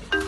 Thank you.